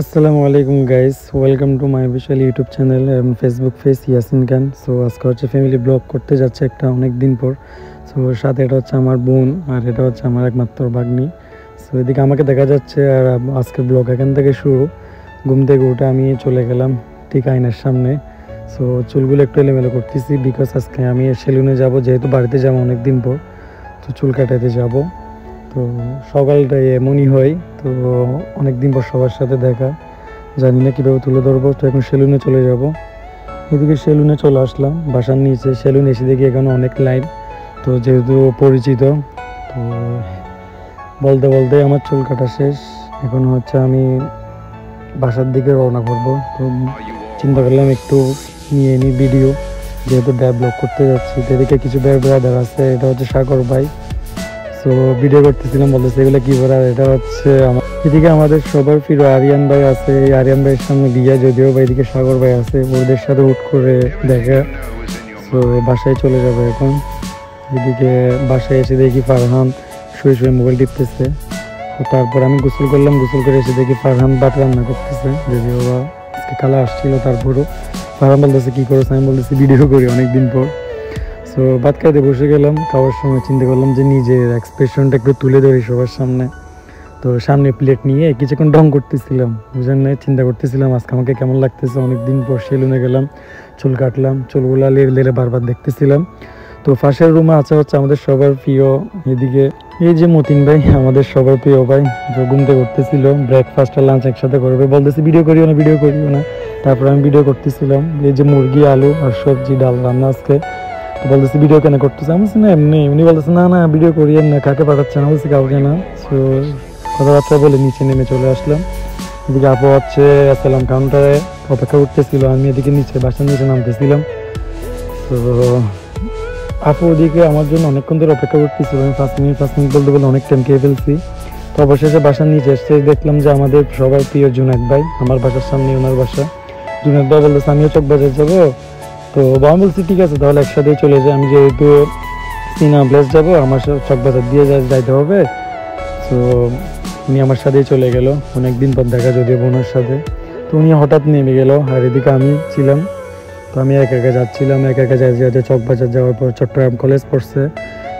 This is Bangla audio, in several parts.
আসসালামু আলাইকুম guys, welcome to my Vishal YouTube channel Facebook page Yasin Khan. So আজকে হচ্ছে ফ্যামিলি ব্লগ করতে যাচ্ছে একটা অনেক দিন পর। সো সাথে এটা হচ্ছে আমার বোন আর এটা হচ্ছে আমার একমাত্র ভাগ্নি। সো এদিকে আমাকে দেখা যাচ্ছে আর আজকের ব্লগ এখান থেকে শুরু। ঘুম থেকে উঠে আমি চলে গেলাম ঠিক আয়নার সামনে। সো চুলগুলো একটু এলোমেলো করতেছি বিকজ আজকে আমি সেলুনে যাব, যেহেতু বাড়িতে যাব অনেক দিন পর, তো চুল কাটাতে যাব। তো সকালটা এমনই হয়, তো অনেক দিন পর সবার সাথে দেখা। জানি না কীভাবে তুলে ধরবো, তো এখন সেলুনে চলে যাব। এদিকে সেলুনে চলে আসলাম, বাসার নিচে সেলুন এসে দেখি এখানে অনেক লাইন তো যেহেতু পরিচিত, তো বলতে বলতে আমার চুল কাটা শেষ। এখন হচ্ছে আমি বাসার দিকে রওনা করব, তো চিন্তা করলাম একটু নিয়ে নিই ভিডিও, যেহেতু ডেভেলপ করতে যাচ্ছি। এদিকে কিছু বের ব্রাদার আছে, এটা হচ্ছে সাগর ভাই। তো ভিডিও করতেছিলাম, বলতেছে, এগুলো কি করার এটা হচ্ছে এদিকে আমাদের সবার প্রিয় আরিয়ান ভাই আছে। এই আরিয়ান ভাইয়ের সামনে বিয়া যদিও বা এদিকে সাগর ভাই আছে, ওদের সাথে উঠ করে দেখা। তো বাসায় চলে যাবে এখন। এদিকে বাসায় এসে দেখি ফারহান শুয়ে শুয়ে মোবাইল টিপতেছে। তারপর আমি গোসল করলাম, গোসল করে এসে দেখি ফারহান ভাত রান্না করতেছে। যদিও বা আজকে কালা আসছিল, তারপরও ফারহান বলতেছে, কি করছে? আমি বলতেছি, ভিডিও করি অনেকদিন পর। সো ভাত খাইতে বসে গেলাম, খাওয়ার সময় চিন্তা করলাম যে নিজের এক্সপ্রেশনটা একটু তুলে ধরি সবার সামনে। তো সামনে প্লেট নিয়ে কিছুক্ষণ ডং করতেছিলাম বুঝলেন না চিন্তা করতেছিলাম, আজকে আমাকে কেমন লাগতেছে? অনেকদিন পর সেলুনে গেলাম, চুল কাটলাম, চুলগুলা লেড়ে লেড়ে বারবার দেখতেছিলাম। তো ফাঁসের রুমে আছে হচ্ছে আমাদের সবার প্রিয়, এদিকে এই যে মতিন ভাই, আমাদের সবার প্রিয় ভাই, যে ঘুমতে করতেছিল ব্রেকফাস্ট আর লাঞ্চ একসাথে করবে। বলতেছি, ভিডিও করিও না, ভিডিও করিও না। তারপর আমি ভিডিও করতেছিলাম, এই যে মুরগি, আলু আর সবজি, ডাল রান্না আজকে। বলতেছি, ভিডিও কেন করতেছে? আমি না, এমনি এমনি বলতেছে, না না, ভিডিও করিয়েন না, কাকে পাঠাচ্ছে না বলছি, কাউকে না। সো কথাবার্তা বলে নিচে নেমে চলে আসলাম। এদিকে আপু হচ্ছে আসলাম কাউন্টারে অপেক্ষা করতেছিল, আমি এদিকে নিচে বাসার নিচে নামতেছিলাম। তো আপু ওদিকে আমার জন্য অনেকক্ষণ ধরে অপেক্ষা করতেছিল, আমি পাঁচ মিনিট পাঁচ মিনিট বলতে বলে অনেক টাইম খেয়ে ফেলছি। তো অবশেষে বাসার নিচে এসে দেখলাম যে আমাদের সবার প্রিয় জুনাক ভাই, আমার বাসার সামনে ওনার বাসা। জুনাক ভাই বলতেছে, আমিও চকবাজার যাব? তো আমি বলছি, ঠিক আছে, তাহলে একসাথেই চলে যাই। আমি যেহেতু সিনা প্লেস যাব, আমার সাথে চকবাজার দিয়ে যাইতে হবে। তো উনি আমার সাথেই চলে গেল। অনেকদিন পর দেখা যদিও বোনের সাথে। তো উনি হঠাৎ নেমে গেল। আর এদিকে আমি ছিলাম। তো আমি একা একা যাচ্ছিলাম। একা একা যাই যাতে চকবাজার যাওয়ার পর চট্টগ্রাম কলেজ পড়ছে।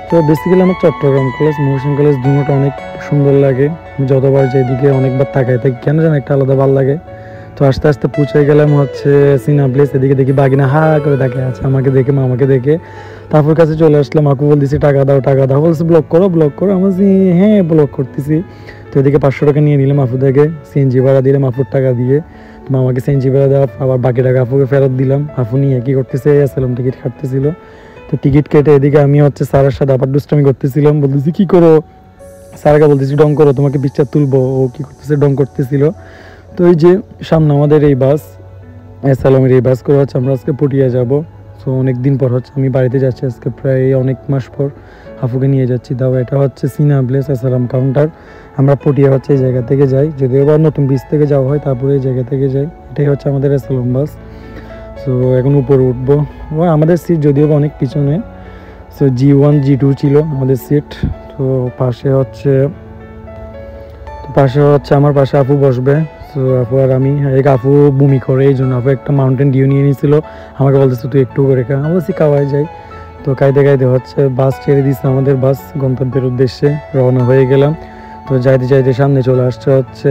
তো বেসিক্যালি আমার চট্টগ্রাম কলেজ মহসিন কলেজ দুটোটা অনেক সুন্দর লাগে। যতবার যেদিকে অনেকবার তাকাই থাকি, কেন যেন একটা আলাদা ভালো লাগে। তো আস্তে আস্তে পৌঁছে গেলাম হচ্ছে সিনা প্লেস এদিকে দেখি বাগিনা হা করে তাকে আছে, আমাকে দেখে, মামাকে দেখে। তারপর কাছে চলে আসলাম আকু বলতেছি টাকা দাও টাকা দাও। বলছে ব্লক করো ব্লক করো। আমি হ্যাঁ ব্লক করতেছি। তো এদিকে পাঁচশো টাকা নিয়ে নিলাম আফু থেকে সিএনজি ভাড়া দিলাম আফুর টাকা দিয়ে। মামাকে সিএনজি ভাড়া দেওয়া, আবার বাকি টাকা আফুকে ফেরত দিলাম। আফু নিয়ে কি করতেছে আসলাম টিকিট কাটতেছিল। তো টিকিট কেটে এদিকে আমি হচ্ছে স্যারের সাথে আবার দুষ্টামি করতেছিলাম। বলতেছি, কি করো? স্যারকে বলতেছি, ডং করো, তোমাকে পিকচার তুলবো। ও কি করতেছে, ডং করতেছিল। তো এই যে সামনে আমাদের এই বাস এসালামের এই বাস করে হচ্ছে আমরা আজকে পটিয়া যাব। সো অনেক দিন পর হচ্ছে আমি বাড়িতে যাচ্ছি, আজকে প্রায় অনেক মাস পর হাফুকে নিয়ে যাচ্ছি। তাও এটা হচ্ছে সিনা প্লেস এসালাম কাউন্টার আমরা পটিয়া হচ্ছে এই জায়গা থেকে যাই। যদিও বা নতুন বীজ থেকে যাওয়া হয়, তারপরে এই জায়গা থেকে যাই। এটাই হচ্ছে আমাদের এসালাম বাস। সো এখন উপরে উঠবো। ও, আমাদের সিট যদিও বা অনেক পিছনে। So G one G two ছিল আমাদের সিট তো পাশে হচ্ছে পাশে হচ্ছে আমার পাশে আপু বসবে। আপু আমি এক আপু বমি করে, এই জন্য আপু একটা মাউন্টেন ডিউ নিয়ে নিয়েছিল। আমাকে বলতেছে, তুই একটু করে খা। আমি খাওয়াই যাই। তো কায়দে কায়দে হচ্ছে, বাস ছেড়ে দিচ্ছে আমাদের বাস, গন্তব্যের উদ্দেশ্যে রওনা হয়ে গেলাম। তো যাইতে যাইতে সামনে চলে আসছে হচ্ছে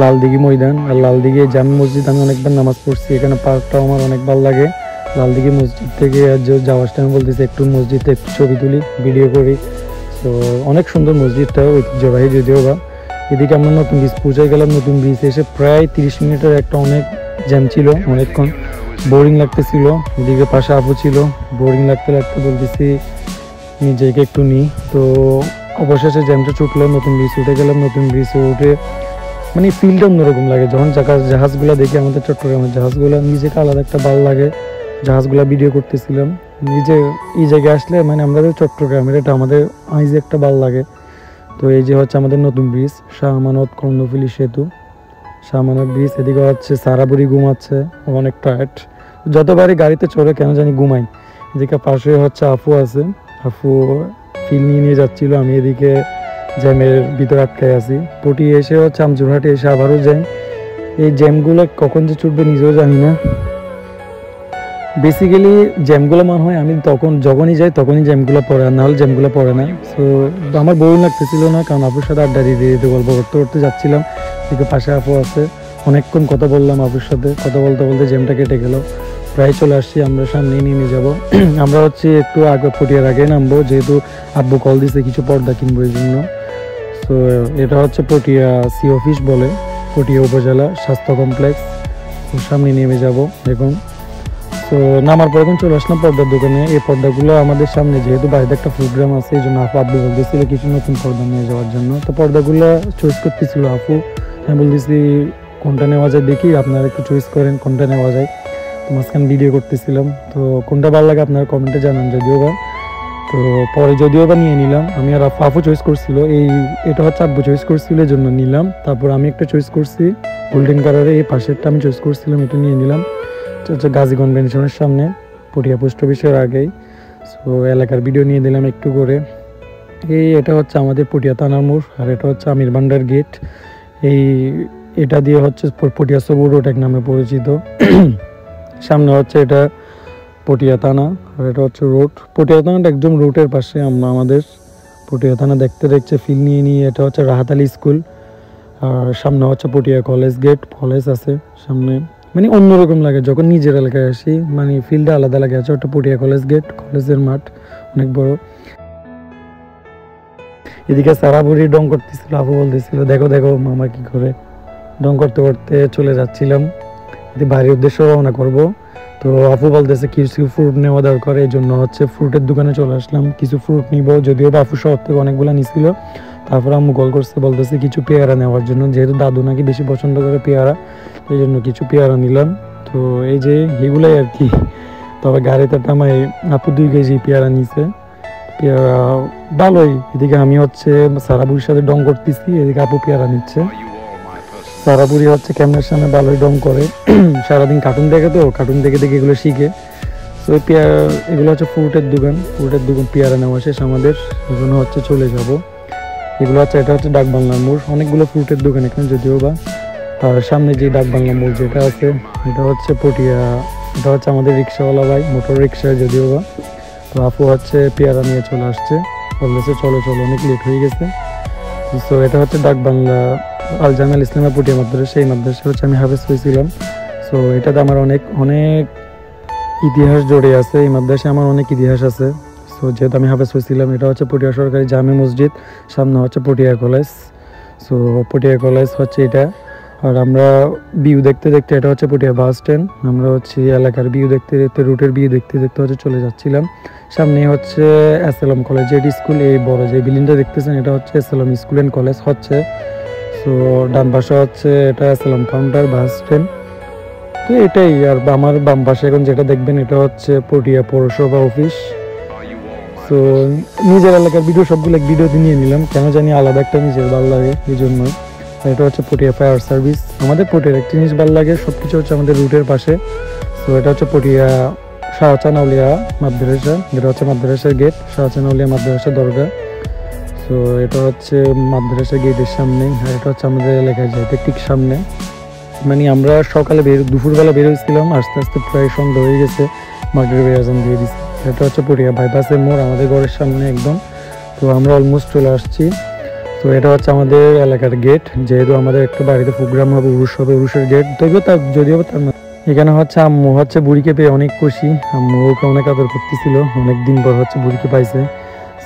লালদিঘি ময়দান। আর লালদিঘি জামি মসজিদ আমি অনেকবার নামাজ পড়ছি, এখানে পার্কটাও আমার অনেক ভালো লাগে। লালদিঘি মসজিদ থেকে যাওয়ার টাইম বলতেছি, একটু মসজিদে একটু ছবি তুলি ভিডিও করি। তো অনেক সুন্দর মসজিদটা ঐতিহ্যবাহী যদিও বা। এদিকে আমরা নতুন ব্রিজ পৌঁছে গেলাম। নতুন ব্রিজ এসে প্রায় তিরিশ মিনিটের একটা অনেক জ্যাম ছিল, অনেকক্ষণ বোরিং লাগতেছিল। এদিকে পাশে আপু ছিল বোরিং লাগতে লাগতে বলতেছি, নিজেকে একটু নিই তো অবশেষে জ্যামটা ছুটলো, নতুন ব্রিজ উঠে গেলাম। নতুন ব্রিজে উঠে মানে ফিলটা অন্যরকম লাগে। যখন জাহাজ জাহাজগুলো দেখি আমাদের চট্টগ্রামের, জাহাজগুলো নিজেকে আলাদা একটা ভালো লাগে। জাহাজগুলো ভিডিও করতেছিলাম। নিজে এই জায়গায় আসলে মানে আমাদের চট্টগ্রামের এটা আমাদের আইজে একটা ভালো লাগে। তো এই যে হচ্ছে আমাদের নতুন ব্রিজ শাহ আমানত কর্ণফুলি সেতু। শাহ আমানত ব্রিজ, এদিকে হচ্ছে সারাবুড়ি ঘুমাচ্ছে, অনেক টায়ার্ড যতবারই গাড়িতে চড়ে কেন জানি ঘুমাই। এদিকে পাশে হচ্ছে আফু আছে। আফু ফিল নিয়ে নিয়ে যাচ্ছিল, আমি এদিকে জ্যামের ভিতরে আটকায় আছি। পটি এসে হচ্ছে আমজুরহাটে এসে আবারও যাই এই জ্যামগুলো কখন যে ছুটবে নিজেও জানি না। বেসিক্যালি জ্যামগুলো মনে হয় আমি তখন যখনই যাই তখনই জ্যামগুলো পড়ে আর নাহলে জ্যামগুলো পড়ে না। সো আমার বউ লাগতেছিল না, কারণ আপুর সাথে আড্ডা দিতে দিতে গল্প করতে করতে যাচ্ছিলাম। এদিকে পাশে আপু আছে, অনেকক্ষণ কথা বললাম আপুর সাথে, কথা বলতে বলতে জ্যামটা কেটে গেল। প্রায় চলে আসছি, আমরা সামনেই নেমে যাব। আমরা হচ্ছে একটু আগে ফুটিয়ার আগে নামবো, যেহেতু আব্বু কল দিছে কিছু পর্দা কিনবো এই জন্য। সো এটা হচ্ছে পটিয়া সি অফিস বলে, পটিয়া উপজেলা স্বাস্থ্য কমপ্লেক্স সামনে নেমে যাব এখন তো নামার পর এখন চলে আসলাম পর্দার দোকানে। এই পর্দাগুলো আমাদের সামনে যেহেতু বাইরে একটা প্রোগ্রাম আছে, এই জন্য আপু আব্বু বলতেছিল কিছু নতুন পর্দা নিয়ে যাওয়ার জন্য। তো পর্দাগুলো চয়েস করতেছিল আপু। আমি বলতেছি, কোনটা নেওয়া যায় দেখি, আপনারা একটু চয়েস করেন কোনটা নেওয়া যায়। তো মাঝখানে ভিডিও করতেছিলাম। তো কোনটা ভালো লাগে আপনারা কমেন্টে জানান যদিও বা। তো পরে যদিও বা নিয়ে নিলাম। আমি আর আফু চয়েস করছিল। এই, এটা হচ্ছে আব্বু চয়েস করছিল, এই জন্য নিলাম। তারপর আমি একটা চয়েস করছি। গোল্ডেন কালারে এই পাশেরটা আমি চয়েস করছিলাম, এটা নিয়ে নিলাম। হচ্ছে গাজী কনভেনশনের সামনে পটিয়া পোস্ট অফিসের আগেই। সো এলাকার ভিডিও নিয়ে দিলাম একটু করে। এই এটা হচ্ছে আমাদের পটিয়া থানার মোড়, আর এটা হচ্ছে আমির ভান্ডার গেট এই, এটা দিয়ে হচ্ছে পটিয়া সবুর রোড এক নামে পরিচিত। সামনে হচ্ছে এটা পটিয়া থানা, আর এটা হচ্ছে রোড পটিয়া থানাটা একদম রোডের পাশে আমরা আমাদের পটিয়া থানা দেখতে দেখছে ফিল নিয়ে নিয়ে এটা হচ্ছে রাহাতালি স্কুল আর সামনে হচ্ছে পটিয়া কলেজ গেট কলেজ আছে সামনে। মানে অন্যরকম লাগে, যখন নিজের এলাকায় আসি মানে ফিল্ডটা আলাদা লাগে, আছে ওটা পটিয়া কলেজ গেট কলেজের মাঠ, অনেক বড়। এদিকে সারা বুড়ি ডং করতেছিল, আবু বলতেছিল, দেখো দেখো, মামা কি করে ডং করতে করতে চলে যাচ্ছিলাম। বাড়ির উদ্দেশ্যে রওনা করব। তো আপু বলতেছে, কিছু ফ্রুট নেওয়া দরকার, এই জন্য হচ্ছে ফ্রুটের দোকানে চলে আসলাম। কিছু ফ্রুট নিব, যদিও বা আপু শহর থেকে অনেকগুলো নিছিল। তারপর আম্মু কল করছে, বলতেছে, কিছু পেয়ারা নেওয়ার জন্য। যেহেতু দাদু নাকি বেশি পছন্দ করে পেয়ারা এই জন্য কিছু পেয়ারা নিলাম। তো এই যে এগুলাই আর কি। তবে গাড়িতে টামাই আপু দুই কেজি পেয়ারা নিছে। পেয়ারা ভালোই। এদিকে আমি হচ্ছে সারাবুরির সাথে ডং করতেছি, এদিকে আপু পেয়ারা নিচ্ছে। সারাপুরি হচ্ছে ক্যামেরার সামনে ভালোই ডং করে। সারাদিন কার্টুন দেখে তো কার্টুন দেখে দেখে এগুলো শিখে। তো পেয়ারা, এগুলো হচ্ছে ফ্রুটের দোকান। ফ্রুটের দোকান পেয়ারা নেওয়া শেষ আমাদের। ওখানে হচ্ছে চলে যাব। এগুলো হচ্ছে, এটা হচ্ছে ডাক বাংলার মোড়। অনেকগুলো ফ্রুটের দোকান এখানে, যদিও বা আর সামনে যে ডাক বাংলা মোড় যেটা আছে, এটা হচ্ছে পটিয়া, এটা হচ্ছে আমাদের রিক্সাওয়ালা ভাই, মোটর রিক্সা যদিও বা। তো আপু হচ্ছে পেয়ারা নিয়ে চলে আসছে, বলতেছে চলো চলো, অনেক লেট হয়ে গেছে। তো এটা হচ্ছে ডাক বাংলা আল জামাল ইসলামা পটিয়া মাদ্রাসা সেই মাদ্রাসা হচ্ছে আমি হাফেজ হয়েছিলাম। সো এটাতে আমার অনেক অনেক ইতিহাস জড়ে আছে, এই মাদ্রাসায় আমার অনেক ইতিহাস আছে। সো যেহেতু আমি হাফেজ হয়েছিলাম, এটা হচ্ছে পটিয়া সরকারি জামে মসজিদ, সামনে হচ্ছে Patiya college. So Patiya college হচ্ছে এটা। আর আমরা ভিউ দেখতে দেখতে এটা হচ্ছে পটিয়া বাস স্ট্যান্ড আমরা হচ্ছে এলাকার ভিউ দেখতে দেখতে রুটের ভিউ দেখতে দেখতে হচ্ছে চলে যাচ্ছিলাম। সামনে হচ্ছে এসএলএম কলেজ এটি স্কুল এই বড় যে বিল্ডিংটা দেখতেছেন, এটা হচ্ছে এসএলএম স্কুল অ্যান্ড কলেজ হচ্ছে। সো ডান পাশে হচ্ছে এটা এসএলএম কাউন্টার বাস স্ট্যান্ড তো এটাই, আর আমার বাম পাশে এখন যেটা দেখবেন, এটা হচ্ছে পটিয়া পৌরসভা অফিস তো নিজের এলাকার ভিডিও সবগুলো ভিডিওতে নিয়ে নিলাম, কেন জানি আলাদা একটা নিজের ভালো লাগে, এই জন্য। এটা হচ্ছে পটিয়া ফায়ার সার্ভিস আমাদের পটিয়ার একটা জিনিস ভালো লাগে সব কিছু হচ্ছে আমাদের রুটের পাশে। তো এটা হচ্ছে পটিয়া শাহচানাউলিয়া মাদ্রাসা যেটা হচ্ছে মাদ্রাসার গেট শাহচানাউলিয়া মাদ্রাসা দরগা। তো এটা হচ্ছে মাদ্রাসা গেটের সামনে, আর এটা হচ্ছে আমাদের এলাকায় যাইতে ঠিক সামনে। মানে আমরা সকালে বের, দুপুরবেলা বেরোচ্ছিলাম আস্তে আস্তে প্রায় সন্ধ্যা হয়ে গেছে মাগরিব আজান দিয়ে দিচ্ছে এটা হচ্ছে পটিয়া বাইপাসের মোড়, আমাদের ঘরের সামনে একদম। তো আমরা অলমোস্ট চলে আসছি। তো এটা হচ্ছে আমাদের এলাকার গেট যেহেতু আমাদের একটা বাড়িতে প্রোগ্রাম হবে উরুষ হবে উরুষের গেট তবুও তার যদিও তার এখানে হচ্ছে আম্মু হচ্ছে বুড়িকে পেয়ে অনেক খুশি। আম্মু ওকে অনেক আদর করতেছিল অনেক দিন পর হচ্ছে বুড়িকে পাইছে।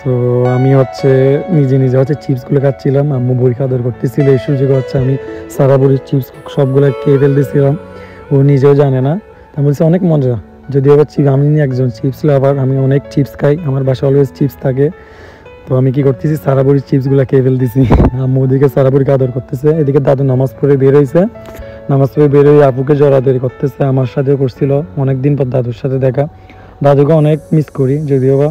তো আমি হচ্ছে নিজে নিজে হচ্ছে চিপসগুলো খাচ্ছিলাম, আম্মু বুড়িকে আদর করতেছিল। এই সুযোগে হচ্ছে আমি সারা বুড়ির চিপস সবগুলো খেয়ে ফেলতেছিলাম। ও নিজেও জানে না। আমি বলছি, অনেক মজা। যদিও আবার আমি একজন চিপস লাভার আমি অনেক চিপস খাই। আমার বাসায় অলওয়েজ চিপস থাকে। তো আমি কি করতেছি? সারাবুড়ির চিপসগুলো খেয়ে ফেলতেছি। আম্মু ওদিকে সারাবুড়িকে আদর করতেছে। এদিকে দাদু নামাজ পড়ে বের হয়েছে নামাজ পড়ে বের হয়ে আপুকে জড়াদড়ি করতেছে। আমার সাথেও করছিল। অনেকদিন পর দাদুর সাথে দেখা। দাদুকে অনেক মিস করি, যদিও বা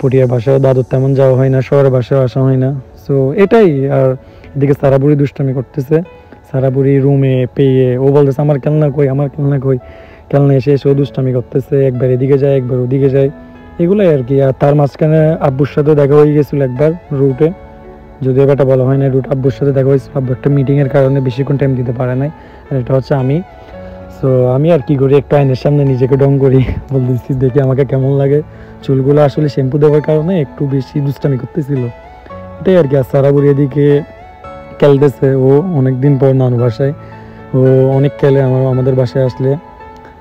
পটিয়া বাসায় দাদুর তেমন যাওয়া হয় না, শহরের বাসায় আসা হয় না। সো এটাই। আর এদিকে সারাবুড়ি দুষ্টামি করতেছে। সারাবুড়ি রুমে পেয়ে ও বলতেছে, আমার খেলনা কই? আমার খেলনা কই? খেলনা এসে এসে ও দুষ্টামি করতেছে। একবার এদিকে যায়, একবার ওদিকে যায়। এগুলাই আর কি। আর তার মাঝখানে আব্বুর সাথে দেখা হয়ে গেছিল একবার রুটে যদিও এটা বলা হয় না রুট আব্বুর সাথে দেখা হয়েছিল। আব্বু একটা মিটিংয়ের কারণে বেশিক্ষণ টাইম দিতে পারে নাই। আর এটা হচ্ছে আমি। সো আমি আর কি করি, একটু আইনের সামনে নিজেকে ডং করি। বলতেছি, দেখি আমাকে কেমন লাগে। চুলগুলো আসলে শ্যাম্পু দেওয়ার কারণে একটু বেশি দুষ্টামি করতেছিল। এটাই আর কি, আর সারা বুড়ি এদিকে খেলতেছে। ও অনেকদিন পর নানু বাসায়। ও অনেক খেলে আমার, আমাদের বাসায় আসলে।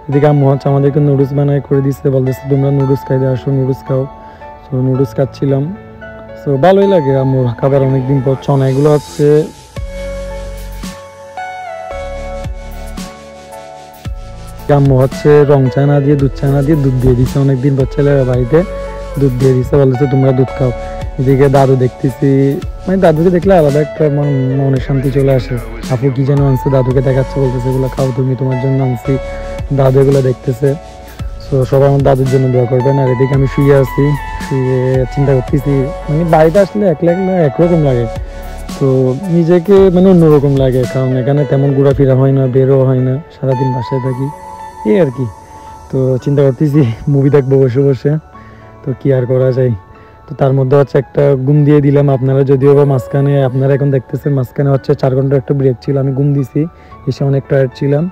এদিকে আম্মু হচ্ছে আমাদেরকে নুডলস বানায় করে দিচ্ছে বলতেছে, তোমরা নুডলস খাইতে আসো, নুডলস খাও। সো নুডলস খাচ্ছিলাম। সো ভালোই লাগে আম্মুর খাবার অনেকদিন পর, চনা এগুলো হচ্ছে আম্মু হচ্ছে রং চানা দিয়ে, দুধ চানা দিয়ে দুধ দিয়ে দিচ্ছে অনেকদিন পর ছেলেরা বাড়িতে দুধ দিয়ে দিছে, বলতেছে, তোমরা দুধ খাও। এদিকে দাদু দেখতেছি। মানে দাদুকে দেখলে আলাদা একটা মন- মনে শান্তি চলে আসে। আপু কি যেন আনছে, দাদুকে দেখাচ্ছে, বলতেছে, এগুলো খাও তুমি, তোমার জন্য আনছি। দাদু এগুলো দেখতেছে। তো সবাই আমার দাদুর জন্য দোয়া করবেন। আর এদিকে আমি শুয়ে আছি, শুয়ে চিন্তা করতেছি। মানে বাড়িতে আসলে একলা একলা একরকম লাগে। তো নিজেকে মানে অন্যরকম লাগে, কারণ এখানে তেমন ঘোরাফেরা হয় না বেরো হয় না, সারাদিন বাসায় থাকি। এই আর কি। তো চিন্তা করতেছি মুভি দেখব বসে বসে। তো কি আর করা যায়? তো তার মধ্যে হচ্ছে একটা ঘুম দিয়ে দিলাম। আপনারা যদিও বা মাঝখানে, আপনারা এখন দেখতেছেন, মাঝখানে হচ্ছে চার ঘণ্টা একটা ব্রেক ছিল, আমি ঘুম দিছি, এসে অনেক টায়ার্ড ছিলাম।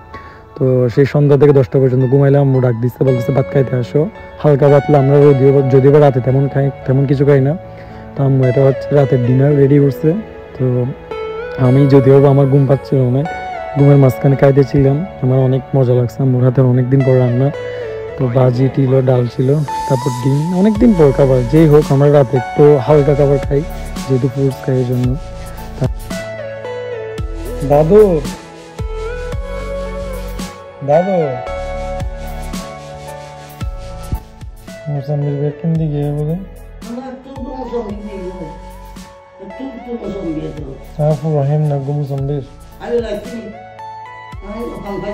তো সেই সন্ধ্যা থেকে দশটা পর্যন্ত ঘুমাইলাম, আম্মু ডাক দিচ্ছে বলতেছে, ভাত খাইতে আসো। হালকা পাতলা, আমরা যদিও যদিও বা রাতে তেমন খাই, তেমন কিছু খাই না। তো আম্মু, এটা হচ্ছে রাতের ডিনার রেডি করছে। তো আমি যদিও বা আমার ঘুম পাচ্ছিল না, ঘুমের মাঝখানে খাইতেছিলাম। আমার অনেক মজা লাগছে, আম্মুর হাতে অনেকদিন পর রান্না। তো ভাজি ছিল ডাল ছিল তারপর ডিম। অনেক দিন পর খাবার যেই হোক আমরা রাতে একটু হালকা খাবার খাই যেহেতু পুর খাই জন্য। দাদু দাদু। মোসাম্বির কোন দিকে বলে? আরে লাগি আরে লোকাল ভাই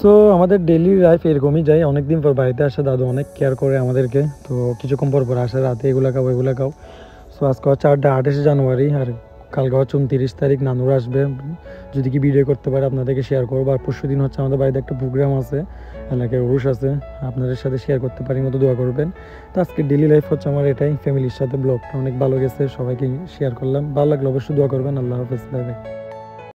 সো আমাদের ডেলি লাইফ এরকমই যায়। অনেকদিন পর বাড়িতে আসে, দাদু অনেক কেয়ার করে আমাদেরকে। তো কিছুক্ষণ পর পর আসে, রাতে এগুলো খাও এগুলো খাও। সো আজকে হচ্ছে আটটা আঠাশে জানুয়ারি, আর কালকে হচ্ছে উনতিরিশ তারিখ, নানুর আসবে। যদি কি ভিডিও করতে পারে, আপনাদেরকে শেয়ার করব। আর পরশু দিন হচ্ছে আমাদের বাড়িতে একটা প্রোগ্রাম আছে, এলাকায় উরুষ আছে। আপনাদের সাথে শেয়ার করতে পারি, মতো দোয়া করবেন। তো আজকে ডেলি লাইফ হচ্ছে আমার এটাই ফ্যামিলির সাথে ব্লগটা অনেক ভালো গেছে, সবাইকে শেয়ার করলাম। ভালো লাগলে অবশ্যই দোয়া করবেন। আল্লাহ হাফেজ বাই